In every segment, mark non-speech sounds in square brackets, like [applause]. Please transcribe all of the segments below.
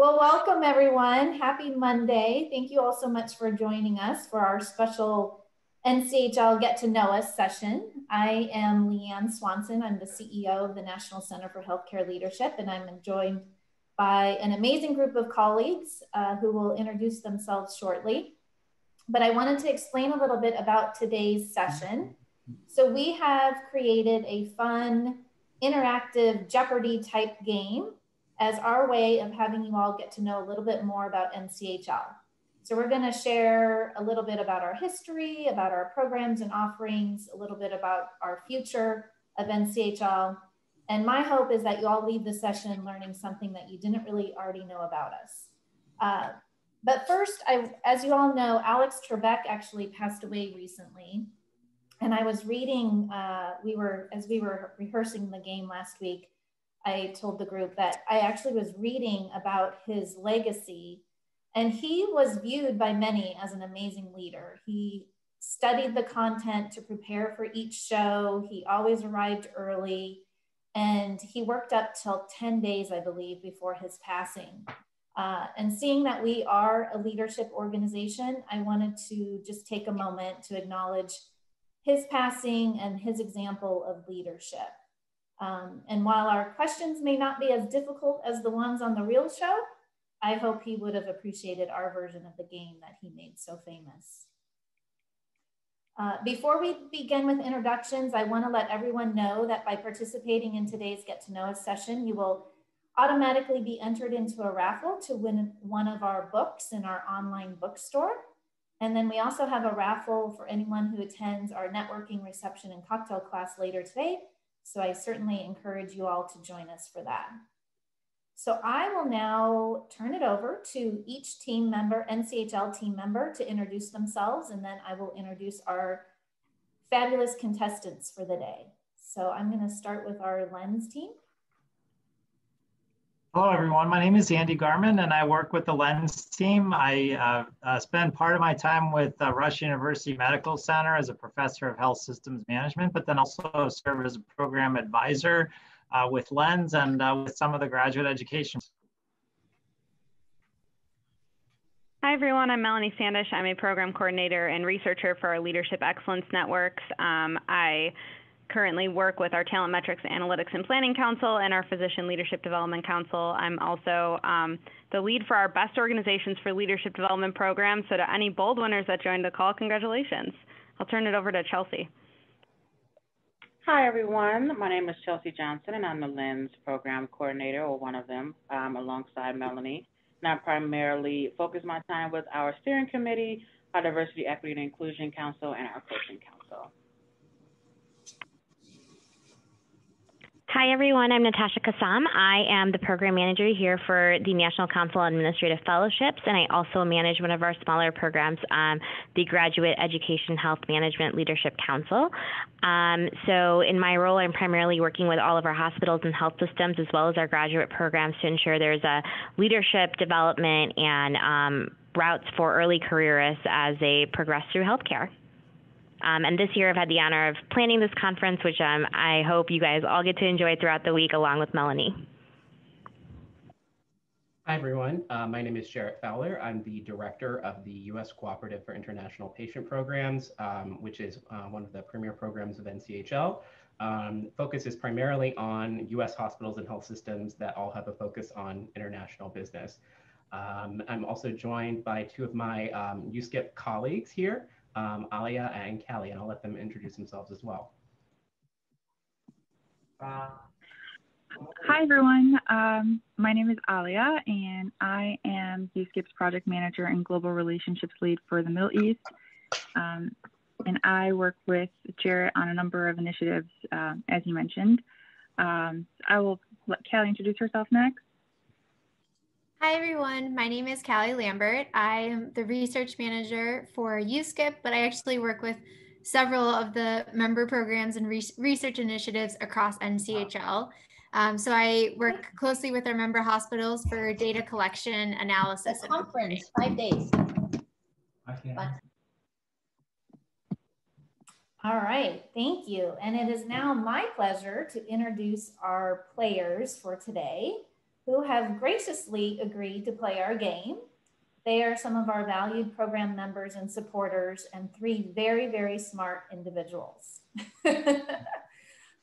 Well, welcome everyone. Happy Monday. Thank you all so much for joining us for our special NCHL Get to Know Us session. I am Leanne Swanson. I'm the CEO of the National Center for Healthcare Leadership, and I'm joined by an amazing group of colleagues uh, who will introduce themselves shortly. But I wanted to explain a little bit about today's session. So we have created a fun, interactive Jeopardy type game as our way of having you all get to know a little bit more about NCHL. So we're going to share a little bit about our history, about our programs and offerings, a little bit about our future of NCHL. And my hope is that you all leave the session learning something that you didn't really already know about us. Uh, but first, I, as you all know, Alex Trebek actually passed away recently. And I was reading, uh, we were, as we were rehearsing the game last week, I told the group that I actually was reading about his legacy. And he was viewed by many as an amazing leader. He studied the content to prepare for each show, he always arrived early. And he worked up till 10 days, I believe, before his passing. Uh, and seeing that we are a leadership organization, I wanted to just take a moment to acknowledge his passing and his example of leadership. Um, and while our questions may not be as difficult as the ones on the real show, I hope he would have appreciated our version of the game that he made so famous. Uh, before we begin with introductions, I want to let everyone know that by participating in today's Get to Know Us session, you will automatically be entered into a raffle to win one of our books in our online bookstore. And then we also have a raffle for anyone who attends our networking reception and cocktail class later today. So I certainly encourage you all to join us for that. So I will now turn it over to each team member, NCHL team member to introduce themselves, and then I will introduce our fabulous contestants for the day. So I'm gonna start with our LENS team. Hello, everyone. My name is Andy Garman, and I work with the LENS team. I uh, uh, spend part of my time with uh, Rush University Medical Center as a professor of health systems management, but then also serve as a program advisor uh, with LENS and uh, with some of the graduate education. Hi, everyone. I'm Melanie Sandish. I'm a program coordinator and researcher for our Leadership Excellence Networks. Um, I currently work with our Talent Metrics Analytics and Planning Council and our Physician Leadership Development Council. I'm also um, the lead for our Best Organizations for Leadership Development program. So, to any bold winners that joined the call, congratulations. I'll turn it over to Chelsea. Hi, everyone. My name is Chelsea Johnson, and I'm the LENS program coordinator, or one of them, um, alongside Melanie. And I primarily focus my time with our steering committee, our Diversity, Equity, and Inclusion Council, and our coaching council. Hi, everyone. I'm Natasha Kassam. I am the program manager here for the National Council on Administrative Fellowships, and I also manage one of our smaller programs, um, the Graduate Education Health Management Leadership Council. Um, so, in my role, I'm primarily working with all of our hospitals and health systems, as well as our graduate programs, to ensure there's a leadership development and um, routes for early careerists as they progress through healthcare. Um, and this year I've had the honor of planning this conference, which um, I hope you guys all get to enjoy throughout the week along with Melanie. Hi, everyone. Uh, my name is Jarrett Fowler. I'm the director of the U.S. Cooperative for International Patient Programs, um, which is uh, one of the premier programs of NCHL. Um, focus is primarily on U.S. hospitals and health systems that all have a focus on international business. Um, I'm also joined by two of my um, colleagues here um, Alia and Callie, and I'll let them introduce themselves as well. Hi, everyone. Um, my name is Alia, and I am USCIPP's project manager and global relationships lead for the Middle East. Um, and I work with Jarrett on a number of initiatives, uh, as you mentioned. Um, I will let Callie introduce herself next. Hi, everyone. My name is Callie Lambert. I am the research manager for USCIPP, but I actually work with several of the member programs and re research initiatives across NCHL. Um, so I work closely with our member hospitals for data collection, analysis. The conference, five days. All right, thank you. And it is now my pleasure to introduce our players for today. Who have graciously agreed to play our game. They are some of our valued program members and supporters and three very, very smart individuals. [laughs]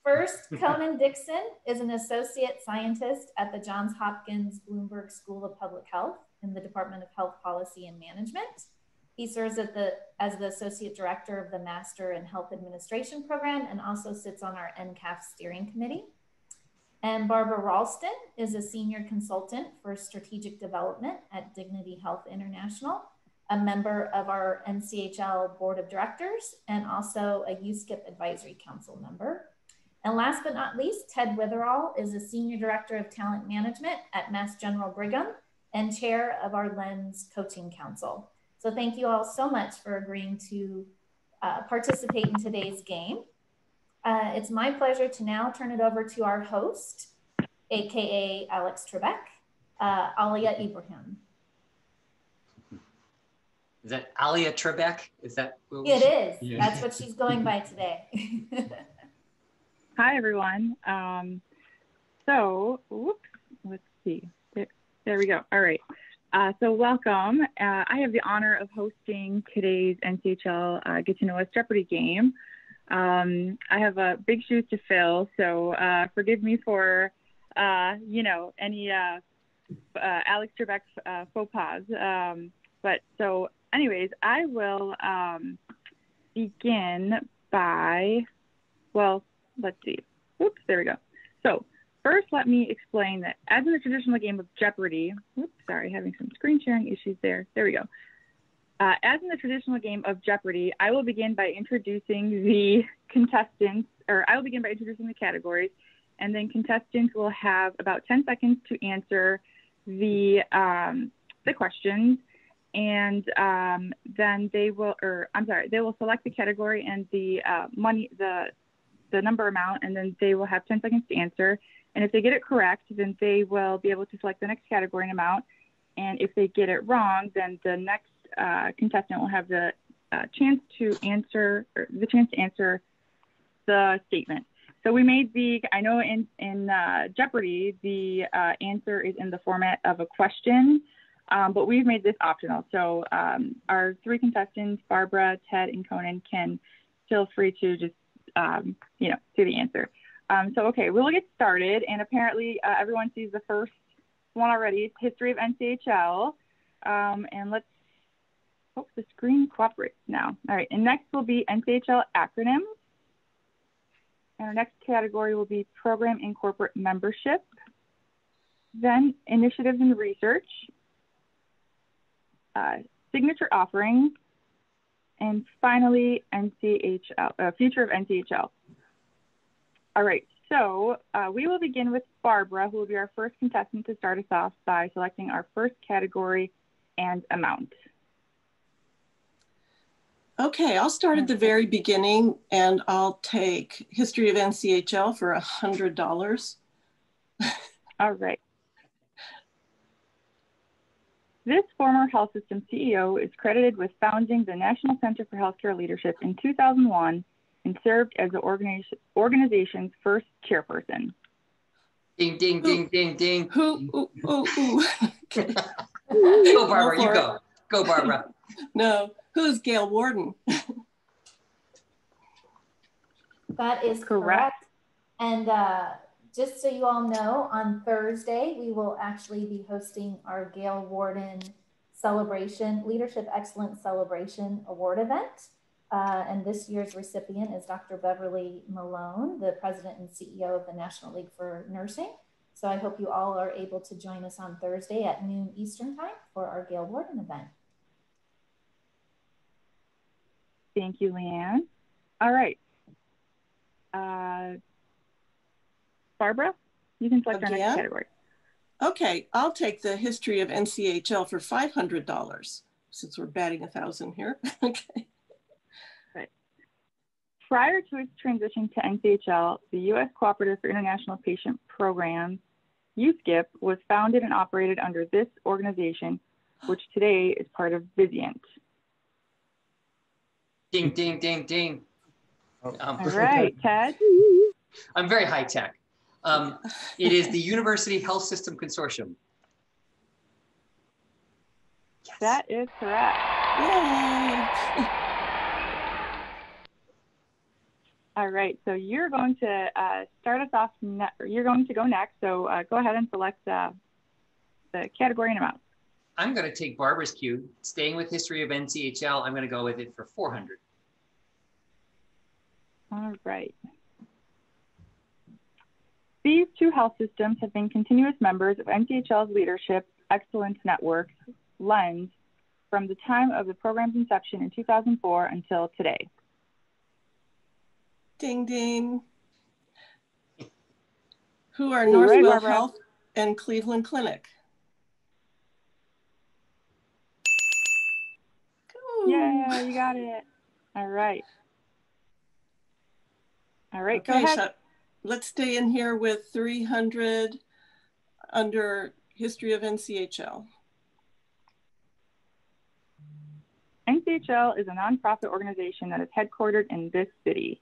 First, Conan [laughs] Dixon is an associate scientist at the Johns Hopkins Bloomberg School of Public Health in the Department of Health Policy and Management. He serves the, as the Associate Director of the Master in Health Administration Program and also sits on our NCAF steering committee. And Barbara Ralston is a Senior Consultant for Strategic Development at Dignity Health International, a member of our NCHL Board of Directors, and also a USCIPP Advisory Council member. And last but not least, Ted Witherall is a Senior Director of Talent Management at Mass General Brigham and Chair of our LENS Coaching Council. So thank you all so much for agreeing to uh, participate in today's game. Uh, it's my pleasure to now turn it over to our host, AKA Alex Trebek, uh, Alia Ibrahim. Is that Alia Trebek? Is that? It is. Yeah. That's what she's going by today. [laughs] Hi, everyone. Um, so, whoops, let's see. There, there we go. All right. Uh, so welcome. Uh, I have the honor of hosting today's NCHL uh, Get to Know Us Jeopardy game. Um, I have a big shoes to fill, so uh, forgive me for, uh, you know, any uh, Alex Trebek faux pas. Um, but so, anyways, I will um, begin by, well, let's see. Oops, there we go. So First, let me explain that as in the traditional game of Jeopardy, oops, sorry, having some screen sharing issues there. There we go. Uh, as in the traditional game of Jeopardy, I will begin by introducing the contestants, or I will begin by introducing the categories, and then contestants will have about 10 seconds to answer the um, the questions, and um, then they will, or I'm sorry, they will select the category and the uh, money, the the number amount, and then they will have 10 seconds to answer. And if they get it correct, then they will be able to select the next category and amount. And if they get it wrong, then the next uh, contestant will have the uh, chance to answer, the chance to answer the statement. So we made the, I know in, in uh, Jeopardy, the uh, answer is in the format of a question, um, but we've made this optional. So um, our three contestants, Barbara, Ted, and Conan, can feel free to just, um, you know, do the answer. Um, so, okay, we'll get started. And apparently, uh, everyone sees the first one already history of NCHL. Um, and let's hope the screen cooperates now. All right, and next will be NCHL acronyms. And our next category will be program and corporate membership. Then initiatives and research, uh, signature offerings, and finally NCHL, uh, future of NCHL. All right, so uh, we will begin with Barbara, who will be our first contestant to start us off by selecting our first category and amount. Okay, I'll start at the very beginning and I'll take History of NCHL for $100. [laughs] All right. This former health system CEO is credited with founding the National Center for Healthcare Leadership in 2001 and served as the organization, organization's first chairperson. Ding, ding, ding, ding, ding. Who? Ooh, ooh, ooh. go, Barbara. You go. Go, Barbara. [laughs] no. Who's Gail Warden? that is correct. correct. And uh, just so you all know, on Thursday, we will actually be hosting our Gail Warden celebration, Leadership Excellence Celebration Award event. Uh, and this year's recipient is Dr. Beverly Malone, the president and CEO of the National League for Nursing. So I hope you all are able to join us on Thursday at noon Eastern Time for our Gail Warden event. Thank you, Leanne. All right. Uh, Barbara, you can select our next category. Okay, I'll take the history of NCHL for $500 since we're batting a thousand here. [laughs] okay. Right. Prior to its transition to NCHL, the U.S. Cooperative for International Patient Program, USCIPP, was founded and operated under this organization, which today is part of Vizient. Ding, ding, ding, ding. Um, All right, Ted. I'm very high tech. Um, it is the University Health System Consortium. Yes. That is correct. Yay! All right, so you're going to uh, start us off. Ne- you're going to go next. So uh, go ahead and select uh, the category and amount. I'm going to take Barbara's cue. Staying with history of NCHL, I'm going to go with it for 400. All right. These two health systems have been continuous members of NCHL's Leadership Excellence Network, LENS, from the time of the program's inception in 2004 until today. Ding ding. Who are All right, Northwell Barbara. Health and Cleveland Clinic? Ooh. Yeah, you got it. All right. All right, go Okay, ahead. so let's stay in here with 300 under history of NCHL. NCHL is a nonprofit organization that is headquartered in this city.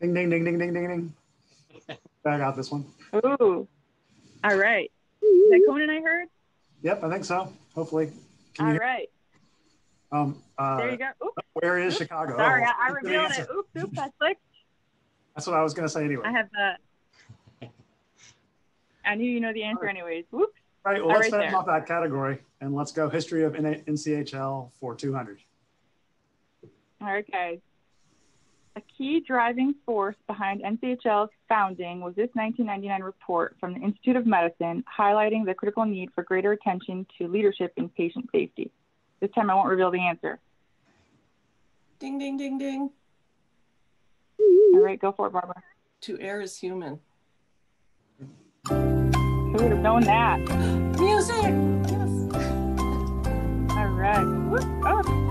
Ding, ding, ding, ding, ding, ding, ding. I got this one. Ooh. All right. Is that Conan I heard? Yep, I think so. Hopefully. Can All you, right. Um, uh, There you go. Oops. Where is Chicago? Sorry, Oh, I, revealed it. Oops, oops, [laughs] I clicked. That's what I was going to say anyway. I have the. I knew you know the answer anyways. Whoops. Right, well, All let's right finish off that category and let's go history of N- NCHL for 200. All right, guys. A key driving force behind NCHL's founding was this 1999 report from the Institute of Medicine highlighting the critical need for greater attention to leadership in patient safety. This time I won't reveal the answer. Ding ding ding ding. All right, go for it, Barbara. To err is human. Who would have known that? Music. Yes. All right. Whoop. Oh.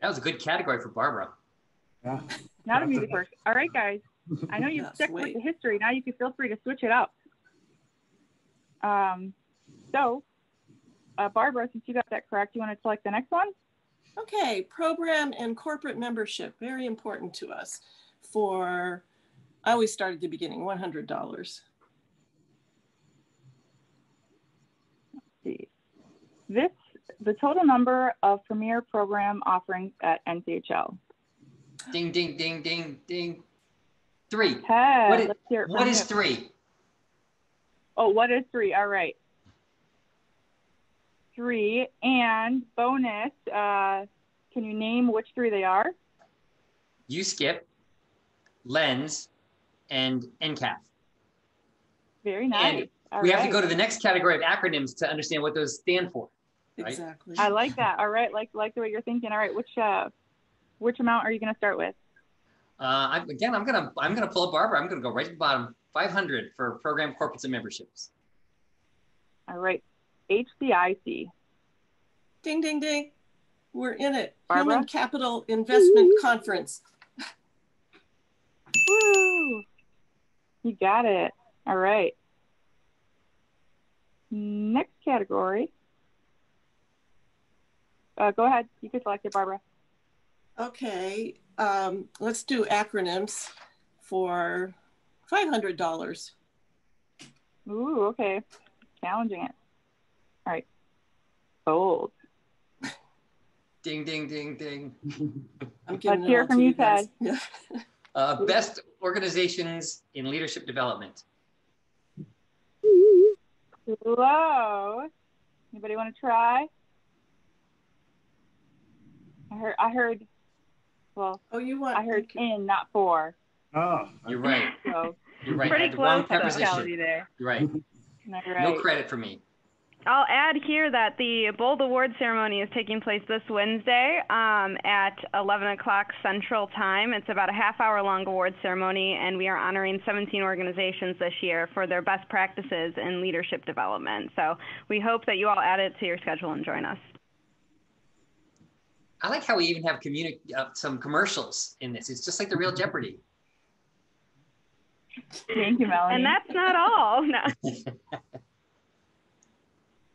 That was a good category for Barbara. Yeah. Not a music person. All right, guys. I know you [laughs] Yes, stuck with the history. Now you can feel free to switch it up. Um, so, uh, Barbara, since you got that correct, you want to select the next one? Okay, program and corporate membership, very important to us for, I always start at the beginning, $100. see. This the total number of premier program offerings at NCHL. Ding, ding, ding, ding, ding. Three. Ted, What is- let's hear it What from is you. three? Oh, what is three? All right. Three and bonus. Uh, can you name which three they are? USCIPP, lens, and NCAF. Very nice. All we have to go to the next category of acronyms to understand what those stand for. Right? Exactly. I like that. All right, like like the way you're thinking. All right, which uh, which amount are you going to start with? Uh, I, again, I'm gonna I'm gonna pull up Barbara. I'm gonna go right to the bottom. 500 for program corporates and memberships. All right, HCIC. Ding ding ding. We're in it. Barbara? Human Capital Investment Conference. Woo! You got it. All right. Next category. Uh, go ahead. You can select it, Barbara. Okay, um, let's do acronyms for $500. Ooh, okay. Challenging it. All right. Bold. [laughs] Ding, ding, ding, ding. I'm Let's hear from you, guys. Ted. Yeah. [laughs] Uh, best organizations in leadership development. Close. Anybody want to try? I heard. I heard. Well, Oh, you want? I heard in, not for. Oh, You're right. So You're right. Pretty had the wrong close, though. quality preposition. there. You're right. All No credit for me. I'll add here that the Bold Award ceremony is taking place this Wednesday um, at 11 o'clock Central Time. It's about a half hour long award ceremony, and we are honoring 17 organizations this year for their best practices in leadership development. So we hope that you all add it to your schedule and join us. I like how we even have communi- uh, some commercials in this. It's just like the real Jeopardy. Thank you, Melanie. And that's not all. [laughs] No. [laughs]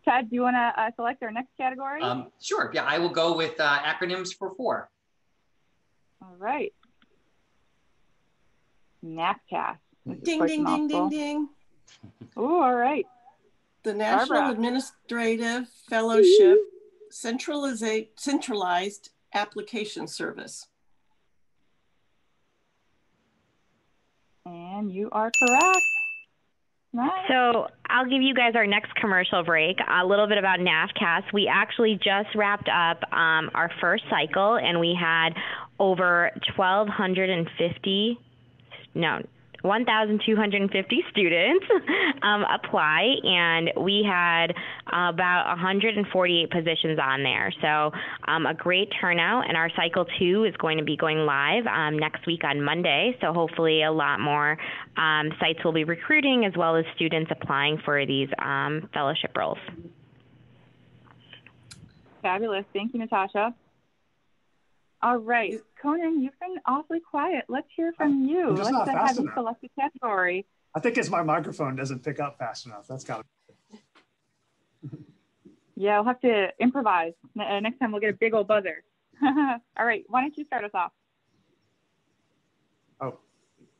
Ted, do you want to uh, select our next category? Um, sure. Yeah, I will go with uh, acronyms for four. All right. NAFCAS. Ding, ding, ding, ding, ding. Oh, all right. The National Barbara. Administrative Fellowship Centraliza- Centralized Application Service. And you are correct. Nice. So I'll give you guys our next commercial break. A little bit about NAFCAS. We actually just wrapped up um, our first cycle, and we had over 1,250, no, 1,250 students [laughs] um, apply, and we had about 148 positions on there. So um, a great turnout, and our cycle two is going to be going live um, next week on Monday. So hopefully, a lot more um, sites will be recruiting as well as students applying for these um, fellowship roles. Fabulous. Thank you, Natasha. All right. Conan, you've been awfully quiet. Let's hear from you. I'm just Let's not have fast you enough. select a category. I think it's my microphone doesn't pick up fast enough. That's got to Yeah, I'll have to improvise. Uh, next time we'll get a big old buzzer. [laughs] All right. Why don't you start us off? Oh,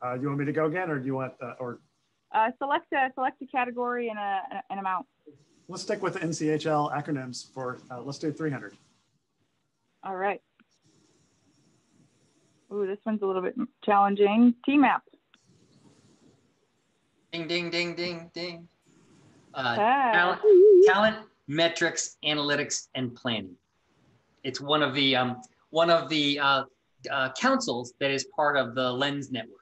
uh, you want me to go again, or do you want, uh, or Uh, select a select a category and a an amount. let's stick with the NCHL acronyms for, uh, let's do 300. All right. Ooh, this one's a little bit challenging. TMAP. Ding, ding, ding, ding, ding. Uh, Ah. talent, talent, metrics, analytics, and planning. It's one of the um, one of the uh, uh, councils that is part of the Lens Network.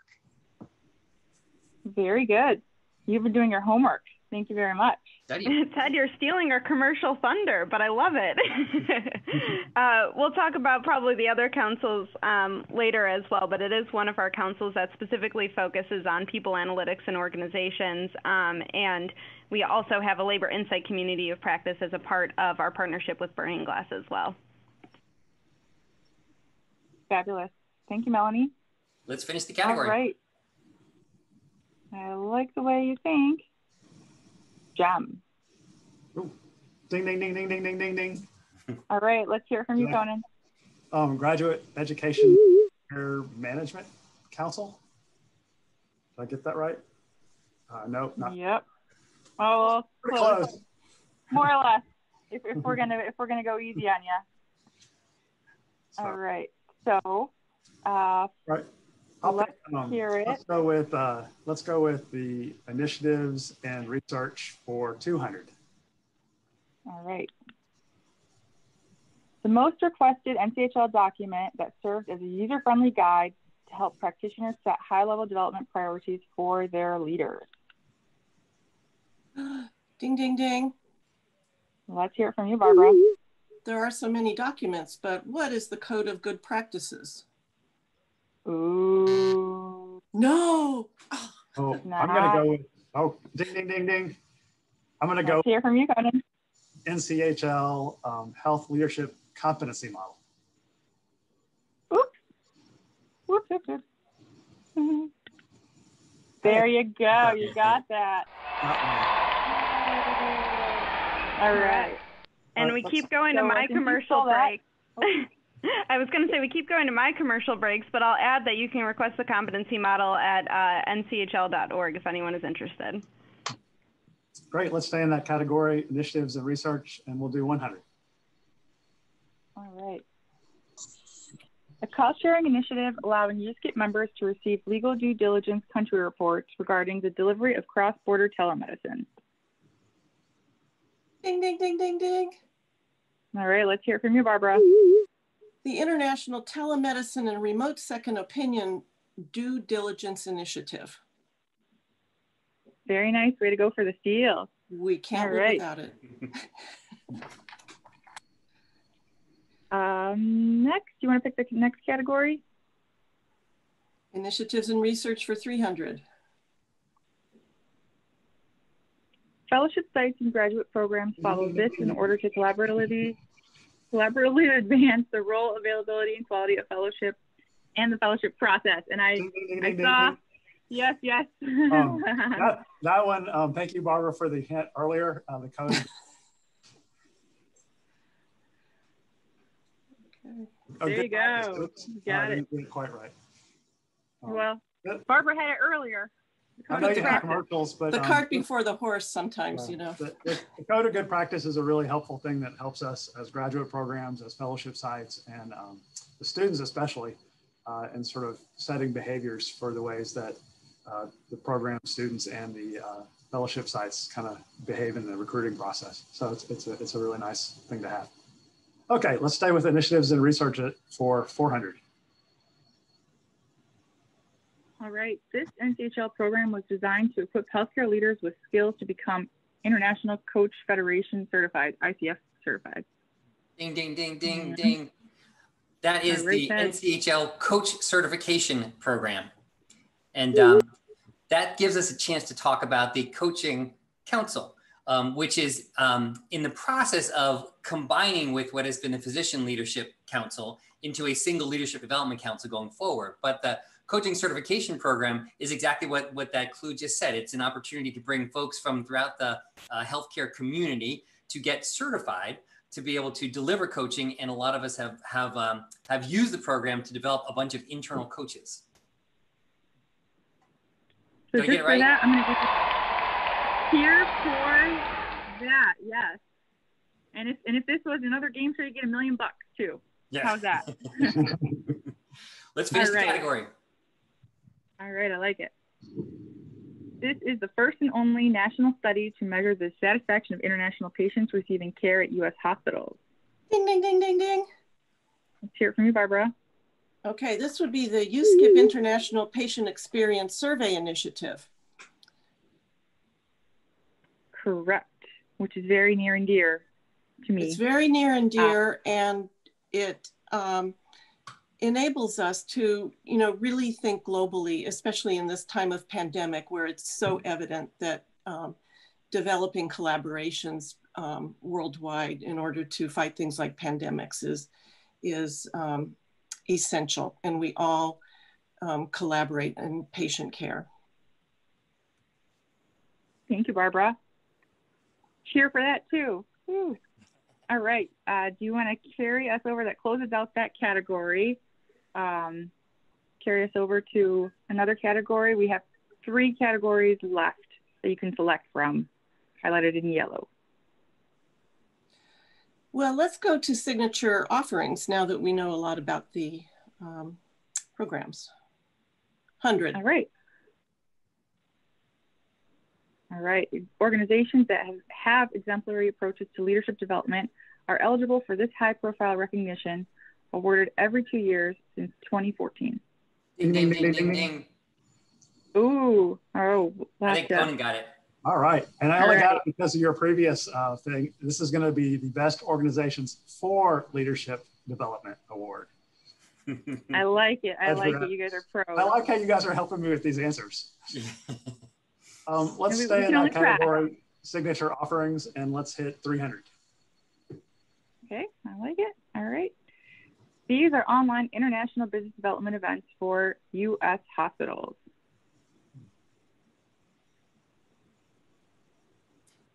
Very good. You've been doing your homework. Thank you very much. Study. [laughs] Ted, you're stealing our commercial thunder, but I love it. [laughs] uh, we'll talk about probably the other councils um, later as well, but it is one of our councils that specifically focuses on people analytics and organizations. Um, and we also have a labor insight community of practice as a part of our partnership with Burning Glass as well. Fabulous. Thank you, Melanie. Let's finish the category. All right. I like the way you think. Gem. Ding, ding, ding, ding, ding, ding, ding, ding. [laughs] All right. Let's hear from you, Yeah. Conan. Um, Graduate Education Career Management Council. Did I get that right? Uh, no, not Yep. Oh, pretty close. close. More or less. If, if we're [laughs] gonna if we're gonna go easy on you. All right. So, uh, Right. I'll let's pick, um, hear it. Let's go with, uh, let's go with the initiatives and research for 200. All right. The most requested NCHL document that served as a user-friendly guide to help practitioners set high-level development priorities for their leaders. [gasps] Ding, ding, ding. Let's hear it from you, Barbara. There are so many documents, but what is the code of good practices? Ooh. No. Oh, I'm gonna go with, oh, ding, ding, ding, ding. I'm gonna go Let's hear from you, Conan. NCHL um, Health Leadership Competency Model. Whoop, whoop, whoop. Mhm. [laughs] There you go. You got that. All right. And we keep going to my commercial break. [laughs] I was going to say we keep going to my commercial breaks, but I'll add that you can request the competency model at uh, nchl.org if anyone is interested. Great, let's stay in that category, initiatives and research, and we'll do 100. All right. A cost sharing initiative allowing USCIPP members to receive legal due diligence country reports regarding the delivery of cross border telemedicine. Ding, ding, ding, ding, ding. All right, let's hear from you, Barbara. The International Telemedicine and Remote Second Opinion Due Diligence Initiative. Very nice. Way to go for the steal. We can't All live right. without it. [laughs] Um, next, you want to pick the next category? Initiatives and research for 300. Fellowship sites and graduate programs follow this in order to collaboratively, collaboratively advance the role, availability, and quality of fellowship and the fellowship process. And I, I saw, yes, yes. Um, [laughs] that, that one, um, thank you, Barbara, for the hint earlier, uh, the code. Oh, [laughs] there you go. Oops. You I got it. it quite right. Oh. Well, Barbara had it earlier. I know you have commercials, but The um, cart before the horse sometimes, Yeah. you know. The, the- the code of good practice is a really helpful thing that helps us as graduate programs, as fellowship sites, and um, the students especially, uh, in sort of setting behaviors for the ways that uh, the program students and the uh, fellowship sites kind of behave in the recruiting process. So it's, it's, a, it's a really nice thing to have. Okay, let's stay with initiatives and research it for 400. All right. This NCHL program was designed to equip healthcare leaders with skills to become International Coach Federation certified, ICF certified. Ding, ding, ding, ding, Mhm. ding. That is right, the. NCHL Coach Certification Program. And um, that gives us a chance to talk about the Coaching Council, um, which is um, in the process of combining with what has been the Physician Leadership Council into a single Leadership Development Council going forward. But the Coaching Certification Program is exactly what, what that clue just said. It's an opportunity to bring folks from throughout the uh, healthcare community to get certified to be able to deliver coaching. And a lot of us have have um, have used the program to develop a bunch of internal coaches. So Did just get it for right? that, I'm going to give here for that. Yes. And if and if this was another game show, you get a million bucks too. Yeah. How's that? [laughs] [laughs] Let's finish All the category. All right, I like it. This is the first and only national study to measure the satisfaction of international patients receiving care at U.S. hospitals. Ding, ding, ding, ding, ding. Let's hear it from you, Barbara. Okay, this would be the USCIPP International Patient Experience Survey Initiative. Correct, which is very near and dear to me. It's very near and dear, and it um, enables us to, you know, really think globally, especially in this time of pandemic, where it's so evident that um, developing collaborations um, worldwide in order to fight things like pandemics is is um, essential, and we all um, collaborate in patient care. Thank you, Barbara. Cheer for that too. Woo. All right. Uh, do you want to carry us over that closes out that category? Um, carry us over to another category. We have three categories left that you can select from, highlighted in yellow. Well, let's go to signature offerings now that we know a lot about the um, programs. 100. All right. All right. Organizations that have, have exemplary approaches to leadership development are eligible for this high profile recognition awarded every two years since 2014. Ding, ding, ding, ding, ding. Ooh, oh, I think gotcha. Conan got it. All right. And I All only got it because of your previous uh, thing. This is going to be the best organizations for leadership development award. [laughs] I like it. I That's like it. You guys are pros. I like how you guys are helping me with these answers. [laughs] Um, let's We- we stay in can that only try. category, signature offerings, and let's hit 300. Okay, I like it. All right. These are online international business development events for U.S. hospitals.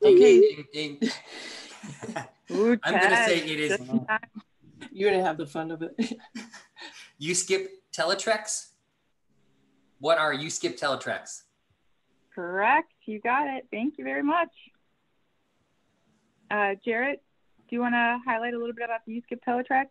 Okay. ding, ding, ding. Ooh, I'm gonna say it is just in time. You're going to have the fun of it. [laughs] USCIPP Teletrex. What are USCIPP Teletrex? Correct. You got it. Thank you very much. Uh, Jarrett, do you want to highlight a little bit about the USCIPP Teletrack?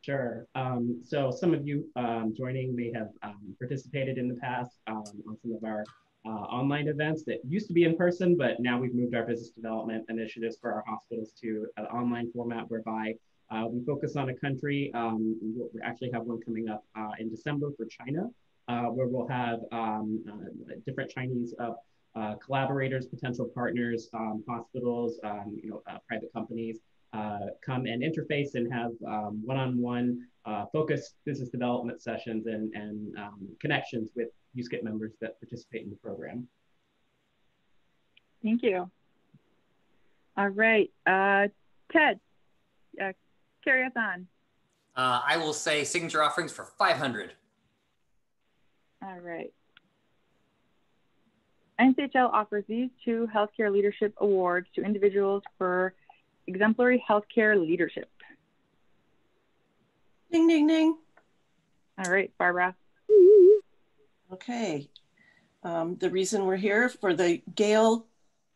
Sure. Um, so some of you um, joining may have um, participated in the past um, on some of our uh, online events that used to be in person, but now we've moved our business development initiatives for our hospitals to an online format whereby uh, we focus on a country. Um, we'll- actually have one coming up uh, in December for China, uh, where we'll have um, uh, different Chinese uh, collaborators, potential partners, hospitals, you know, private companies, come and interface and have um, one-on-one uh, focused business development sessions and, and um, connections with USCIPP members that participate in the program. Thank you. All right. Uh, Ted, uh, carry us on. Uh, I will say signature offerings for 500. All right. NCHL offers these two healthcare leadership awards to individuals for exemplary healthcare leadership. Ding, ding, ding. All right, Barbara. Okay. Um, the reason we're here for the Gail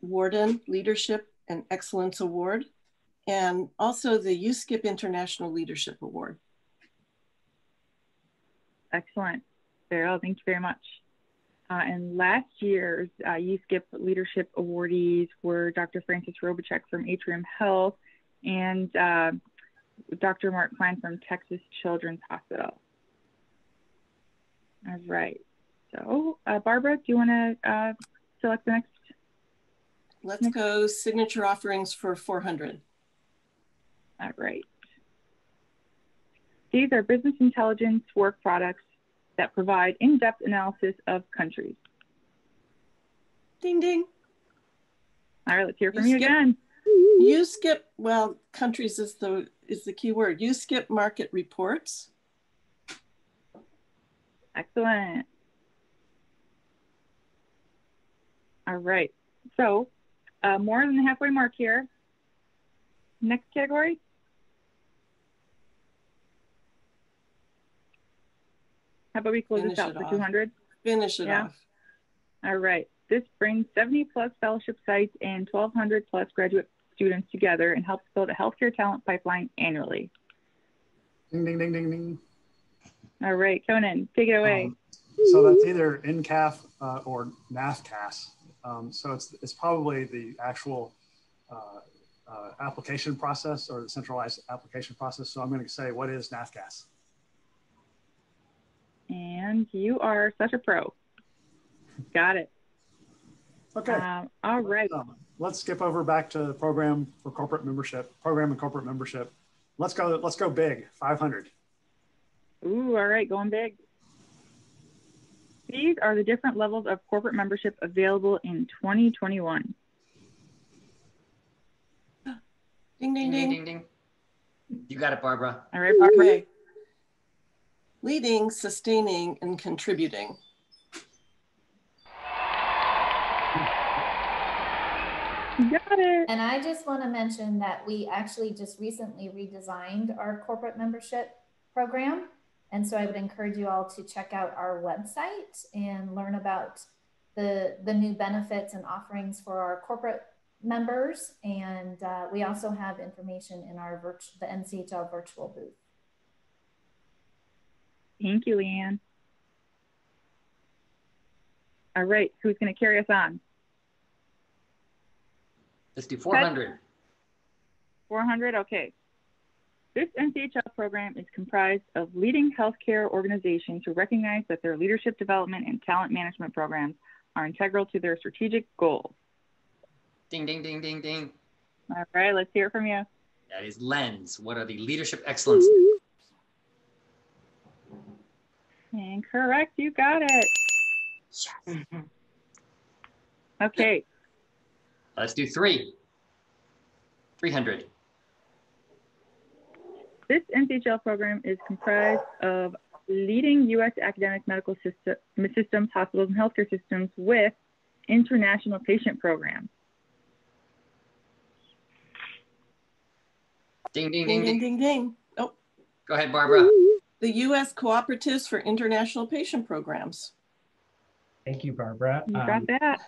Warden Leadership and Excellence Award and also the USCIPP International Leadership Award. Excellent. Farrell, thank you very much. Uh, and last year's uh, USCIPP Leadership Awardees were Dr. Francis Robicsek from Atrium Health and uh, Dr. Mark Kline from Texas Children's Hospital. All right. So, uh, Barbara, do you want to uh, select the next? Let's next? go signature offerings for 400. All right. These are business intelligence work products that provide in-depth analysis of countries. Ding, ding. All right, let's hear from you, again. USCIPP, well, countries is the is the key word. USCIPP market reports. Excellent. All right. So uh, more than halfway mark here. Next category. How about we close Finish this out for 200? Finish it yeah. off. All right. This brings 70 plus fellowship sites and 1,200 plus graduate students together and helps build a healthcare talent pipeline annually. Ding, ding, ding, ding, ding. All right, Conan, take it away. Um, so that's either NCAF uh, or NAFCAS. Um, so it's, it's probably the actual uh, uh, application process or the centralized application process. So I'm going to say, what is NAFCAS? And you are such a pro. Got it. Okay. Um, all right. Let's, um, let's skip over back to the program for corporate membership, program and corporate membership. Let's go. Let's go big. 500. Ooh, all right, going big. These are the different levels of corporate membership available in 2021. Ding, ding, ding. Ding, ding, ding. You got it, Barbara. All right, Barbara. Okay. Leading, sustaining, and contributing. Got it. And I just want to mention that we actually just recently redesigned our corporate membership program. And so I would encourage you all to check out our website and learn about the, the new benefits and offerings for our corporate members. And uh, we also have information in our virtual, the NCHL virtual booth. Thank you, Leanne. All right, who's going to carry us on? Let's do 400. 400, okay. This NCHL program is comprised of leading healthcare organizations who recognize that their leadership development and talent management programs are integral to their strategic goals. Ding, ding, ding, ding, ding. All right, let's hear from you. That is LENS. What are the leadership excellence? Incorrect, you got it. Yes. okay, Let's do three. 300. This NCHL program is comprised of leading U.S. academic medical system, systems, hospitals, and healthcare systems with international patient programs. Ding, ding, ding, ding, ding, ding. Oh. Go ahead, Barbara. The U.S. Cooperatives for International Patient Programs. Thank you, Barbara. You got um, that.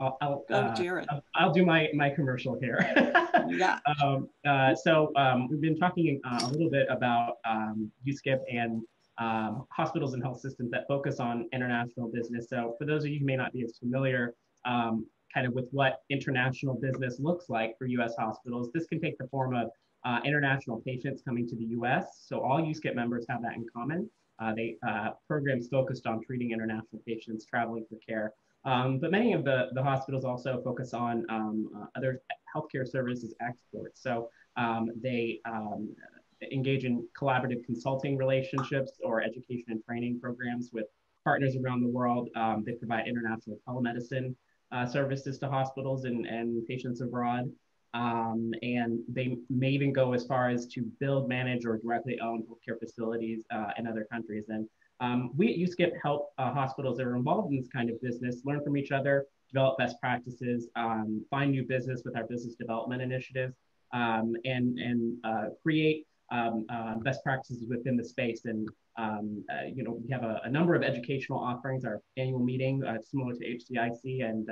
I'll, I'll, uh, I'll, I'll, do my, my commercial here. [laughs] yeah. Um, uh, so um, we've been talking uh, a little bit about um, USCIPP and um, hospitals and health systems that focus on international business. So for those of you who may not be as familiar um, kind of with what international business looks like for US hospitals, this can take the form of uh, international patients coming to the US. So all USCIPP members have that in common. Uh, they uh, programs focused on treating international patients traveling for care. Um, but many of the, the hospitals also focus on um, uh, other healthcare services exports. So um, they um, engage in collaborative consulting relationships or education and training programs with partners around the world. Um, they provide international telemedicine uh, services to hospitals and, and patients abroad. Um, and they may even go as far as to build, manage, or directly own healthcare facilities uh, in other countries. And um, we at USCIPP help uh, hospitals that are involved in this kind of business learn from each other, develop best practices, um, find new business with our business development initiatives, um, and, and uh, create um, uh, best practices within the space. And um, uh, you know, we have a, a, number of educational offerings. Our annual meeting, uh, similar to HCIC, and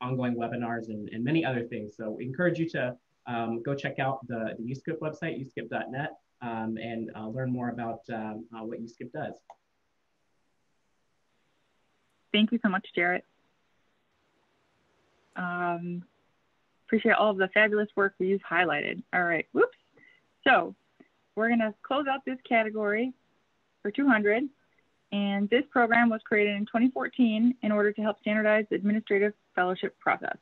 ongoing webinars and, and many other things. So we encourage you to um, go check out the, the USCIPP website, uskip.net, um, and uh, learn more about um, uh, what USCIPP does. Thank you so much, Jarrett. Um, appreciate all of the fabulous work you've highlighted. All right, whoops. So we're gonna close out this category for 200. And this program was created in 2014 in order to help standardize the administrative fellowship process.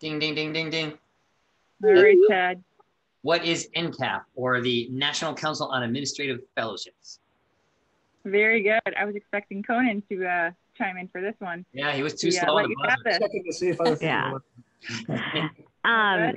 Ding, ding, ding, ding, ding. All right, Chad. What is NCAF or the National Council on Administrative Fellowships? Very good. I was expecting Conan to uh, chime in for this one. Yeah, he was too slow. Let you have this. Checking to see if other yeah. [laughs] um,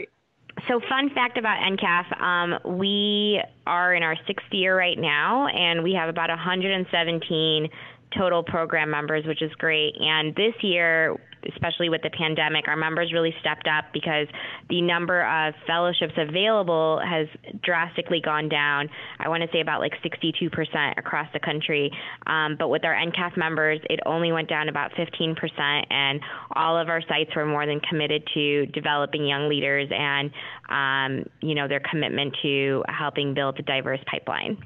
so fun fact about NCAF, um, we are in our sixth year right now, and we have about 117 total program members, which is great. And this year, especially with the pandemic, our members really stepped up because the number of fellowships available has drastically gone down. I want to say about like 62% across the country. Um, but with our NCAF members, it only went down about 15%, and all of our sites were more than committed to developing young leaders and, um, you know, their commitment to helping build a diverse pipeline.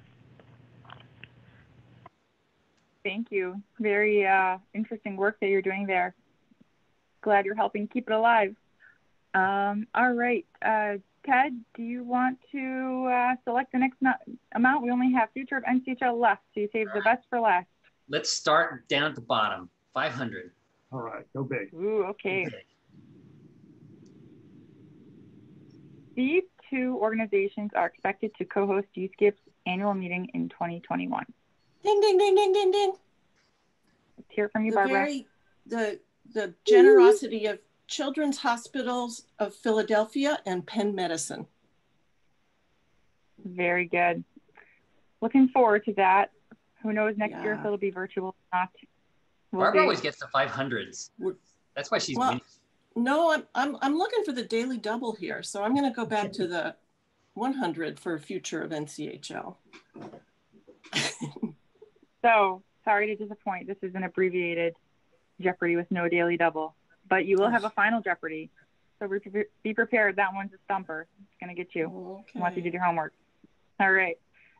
Thank you. Very uh, interesting work that you're doing there. Glad you're helping keep it alive. Um, all right, uh, Ted, do you want to uh, select the next amount? We only have future of NCHL left, so you save the best for last. Let's start down at the bottom, 500. All right, go big. Ooh, okay. These two organizations are expected to co-host USCIPP's annual meeting in 2021. Ding, ding, ding, ding, ding, ding. Let's hear from you, the Barbara. Very, the, the generosity of Children's Hospitals of Philadelphia and Penn Medicine. Very good. Looking forward to that. Who knows next Yeah. year if it'll be virtual or not. We'll Barbara see. always gets the 500s. That's why she's Well, winning. No, I'm, I'm, I'm looking for the daily double here. So I'm going to go back to the 100 for future of NCHL. [laughs] So sorry to disappoint. This is an abbreviated Jeopardy with no daily double, but you will have a final Jeopardy. So be be prepared. That one's a stumper. It's going to get you once you did your homework. All right.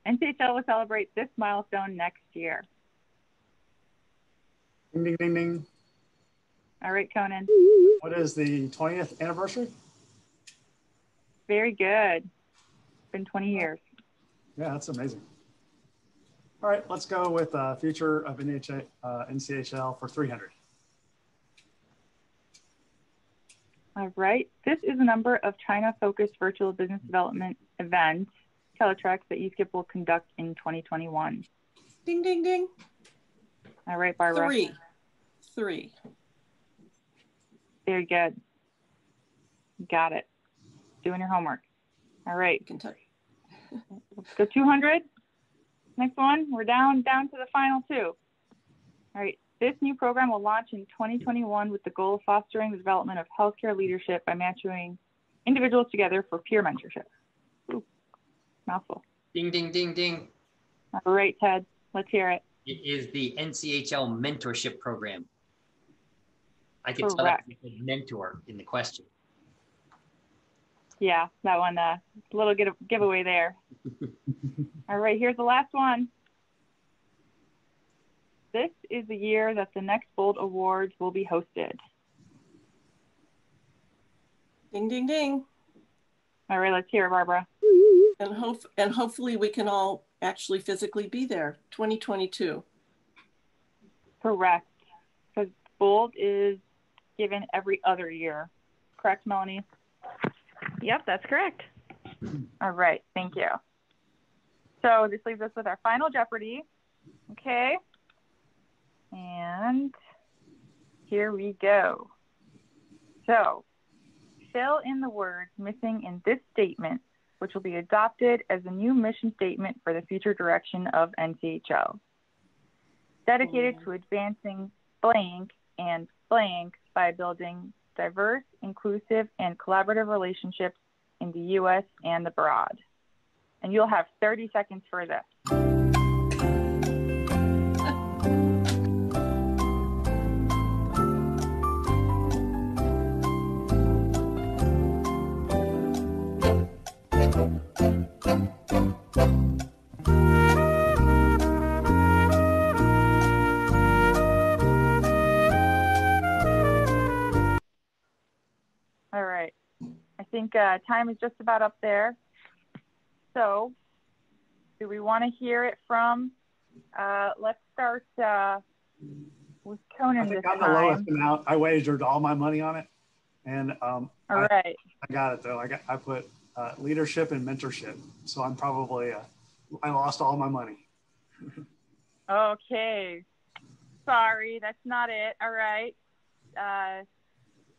NCHL will celebrate this milestone next year. Ding, ding, ding, ding. All right, Conan. What is the 20th anniversary? Very good. It's been 20 years. Yeah, that's amazing. All right, let's go with uh, future of NHA, uh, NCHL for 300. All right. This is a number of China-focused virtual business development events, teletracks that USCIPP will conduct in 2021. Ding, ding, ding. All right, Barbara. Three. Three. Very good. Got it. Doing your homework. All right. Kentucky. Let's go 200. Next one. We're down down to the final two. All right. This new program will launch in 2021 with the goal of fostering the development of healthcare leadership by matching individuals together for peer mentorship. Ooh, mouthful. Ding, ding, ding, ding. All right, Ted. Let's hear it. It is the NCHL mentorship program. I could tell that mentor in the question. Yeah, that one, uh, little give, giveaway there. [laughs] All right, here's the last one. This is the year that the next Bold Awards will be hosted. Ding, ding, ding. All right, let's hear it, Barbara. And hope and hopefully we can all actually physically be there. 2022. Correct. Because Bold is given every other year. Correct, Melanie? Yep, that's correct. All right, thank you. So this leaves us with our final Jeopardy. Okay. And here we go. So fill in the words missing in this statement, which will be adopted as a new mission statement for the future direction of NCHL. Dedicated to advancing blank and blank by building diverse, inclusive, and collaborative relationships in the US and abroad. And you'll have 30 seconds for this. Think uh, time is just about up there. So, do we want to hear it from? Uh, let's start uh, with Conan I this think I'm the lowest amount. I wagered all my money on it, and um, All I, right. I got it though. I got I put uh, leadership and mentorship. So I'm probably uh, I lost all my money. Okay. Sorry, that's not it. All right.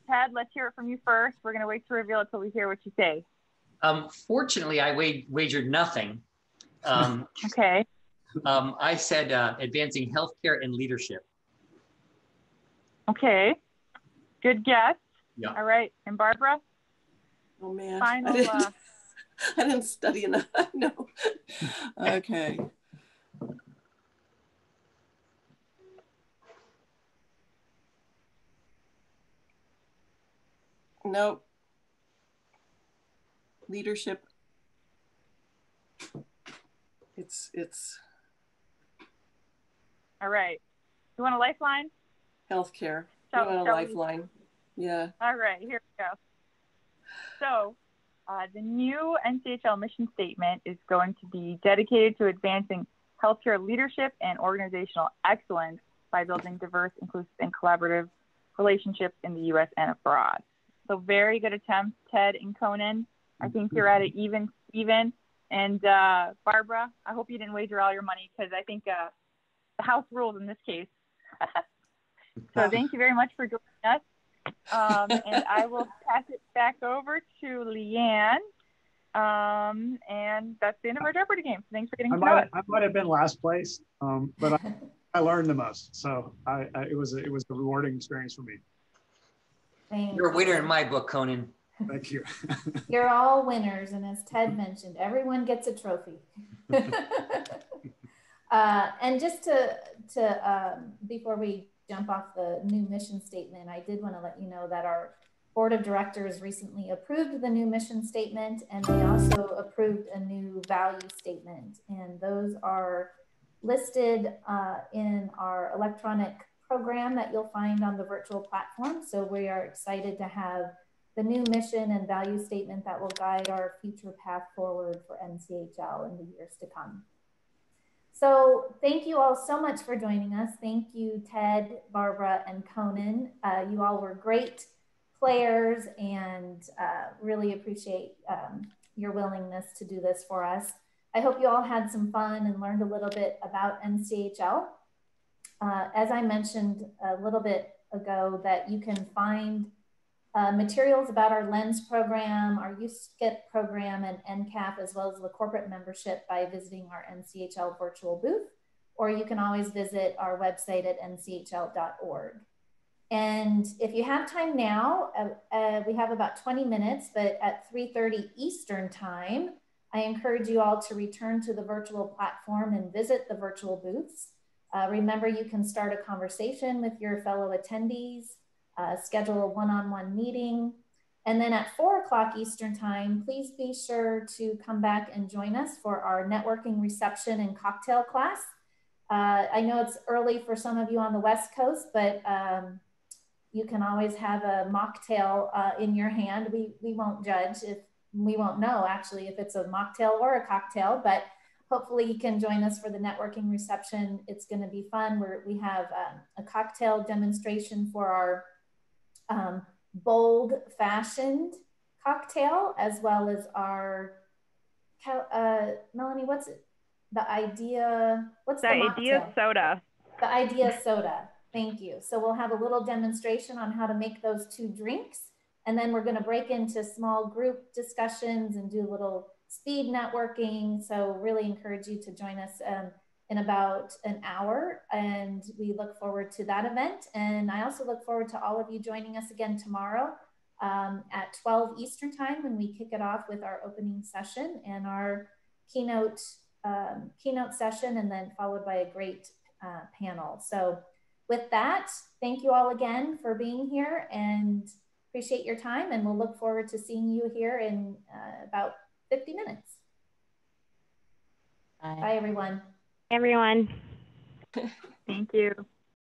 Ted, let's hear it from you first. We're going to wait to reveal it till we hear what you say. Um, fortunately, I wa- wagered nothing. Um, [laughs] Okay. um, I said uh, advancing healthcare and leadership. Okay. Good guess. Yeah. All right. And Barbara? Oh man, Final, I didn't, uh, [laughs] I didn't study enough. [laughs] no. Okay. Nope. Leadership. It's it's All right. You want a lifeline? healthcare. So- You want a shall we- lifeline? Yeah. All right, here we go. So, uh, the new NCHL mission statement is going to be dedicated to advancing healthcare leadership and organizational excellence by building diverse, inclusive, and collaborative relationships in the U.S. and abroad. So, very good attempt, Ted and Conan. I think you're at it even, even. And uh, Barbara, I hope you didn't wager all your money because I think uh, the house rules in this case. [laughs] so, thank you very much for joining us. Um, and I will pass it back over to Leanne. Um, and that's the end of our Jeopardy game. Thanks for getting I to know might it. I might have been last place, um, but I, [laughs] I learned the most. So I, I it was a, it was a rewarding experience for me. Thank You're a winner in my book, Conan. Thank you. [laughs] You're all winners, and as Ted mentioned, everyone gets a trophy. [laughs] uh, and just to to um, before we jump off the new mission statement, I did want to let you know that our board of directors recently approved the new mission statement, and we also approved a new value statement, and those are listed uh, in our electronic program that you'll find on the virtual platform. So we are excited to have the new mission and value statement that will guide our future path forward for NCHL in the years to come. So thank you all so much for joining us. Thank you, Ted, Barbara, and Conan. Uh, you all were great players and uh, really appreciate um, your willingness to do this for us. I hope you all had some fun and learned a little bit about NCHL. Uh, as I mentioned a little bit ago, that you can find uh, materials about our LENS program, our USCIPP program, and NCAF, as well as the corporate membership by visiting our NCHL virtual booth, or you can always visit our website at nchl.org. And if you have time now, uh, uh, we have about 20 minutes, but at 3.30 Eastern time, I encourage you all to return to the virtual platform and visit the virtual booths. Uh, remember, you can start a conversation with your fellow attendees, uh, schedule a one-on-one meeting. And then at four o'clock Eastern time, please be sure to come back and join us for our networking reception and cocktail class. Uh, I know it's early for some of you on the West Coast, but um, you can always have a mocktail uh, in your hand. We, we won't judge if we won't know actually if it's a mocktail or a cocktail, but hopefully you can join us for the networking reception. It's going to be fun. We're, we have um, a cocktail demonstration for our um, bold fashioned cocktail, as well as our, uh, Melanie, what's it? The idea, what's the, the idea mocktail? soda? The idea soda. Thank you. So we'll have a little demonstration on how to make those two drinks. And then we're going to break into small group discussions and do a little speed networking. So really encourage you to join us um, in about an hour. And we look forward to that event. And I also look forward to all of you joining us again tomorrow um, at 12 Eastern time when we kick it off with our opening session and our keynote um, keynote session and then followed by a great uh, panel. So with that, thank you all again for being here and appreciate your time and we'll look forward to seeing you here in uh, about 50 minutes. Bye, Bye everyone. Everyone. [laughs] Thank you.